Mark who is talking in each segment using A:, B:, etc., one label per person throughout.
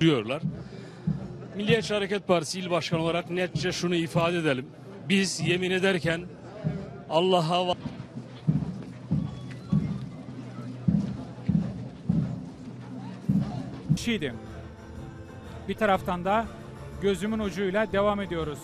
A: diyorlar. Milliyetçi Hareket Partisi İl Başkanı olarak netçe şunu ifade edelim. Biz yemin ederken Allah'a
B: kişiydi. Bir taraftan da gözümün ucuyla devam ediyoruz.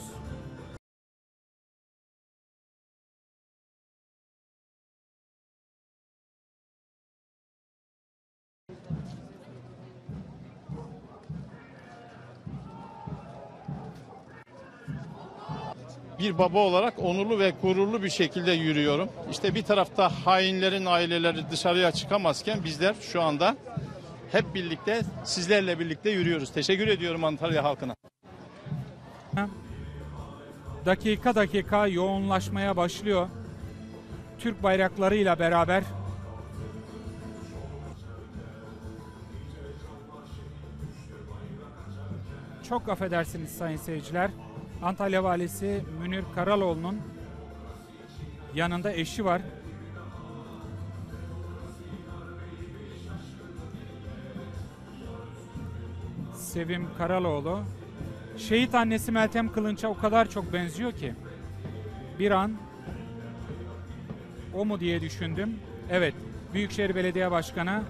C: Bir baba olarak onurlu ve gururlu bir şekilde yürüyorum. İşte bir tarafta hainlerin aileleri dışarıya çıkamazken bizler şu anda hep birlikte sizlerle birlikte yürüyoruz. Teşekkür ediyorum Antalya halkına.
B: Dakika dakika yoğunlaşmaya başlıyor. Türk bayraklarıyla beraber Çok affedersiniz sayın seyirciler. Antalya Valisi Münir Karaloğlu'nun yanında eşi var. Sevim Karaloğlu. Şehit annesi Meltem Kılınç'a o kadar çok benziyor ki. Bir an o mu diye düşündüm. Evet, Büyükşehir Belediye Başkanı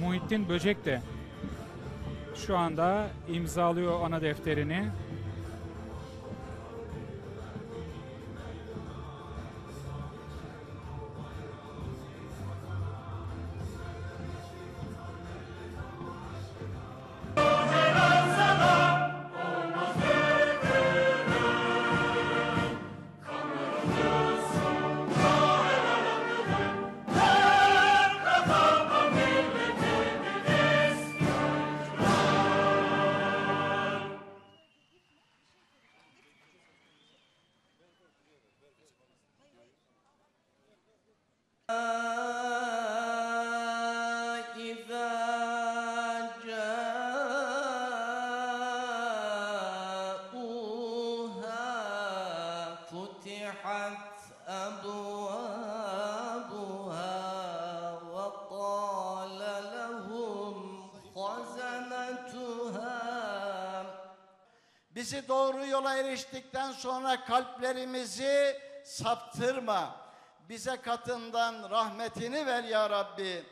B: Muhittin Böcek de şu anda imzalıyor ana defterini.
D: Bizi doğru yola eriştikten sonra kalplerimizi saptırma. Bize katından rahmetini ver ya Rabbi.